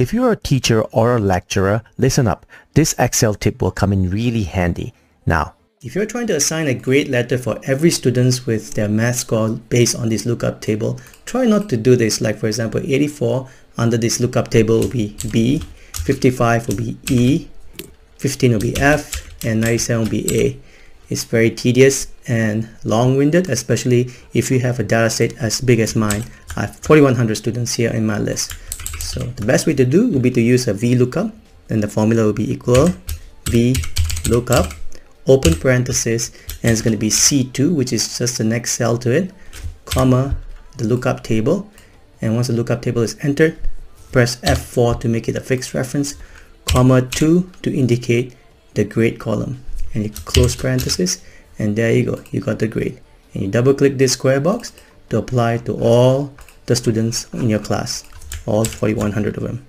If you're a teacher or a lecturer, listen up. This Excel tip will come in really handy. Now, if you're trying to assign a grade letter for every student with their math score based on this lookup table, try not to do this. Like for example, 84 under this lookup table will be B, 55 will be E, 15 will be F, and 97 will be A. It's very tedious and long-winded, especially if you have a data set as big as mine. I have 4100 students here in my list. So the best way to do would be to use a VLOOKUP. Then the formula will be equal VLOOKUP, open parenthesis, and it's going to be C2, which is just the next cell to it, comma, the lookup table. And once the lookup table is entered, press F4 to make it a fixed reference, comma 2 to indicate the grade column. And you close parenthesis, and there you go, you got the grade. And you double click this square box to apply to all the students in your class all 4100 of them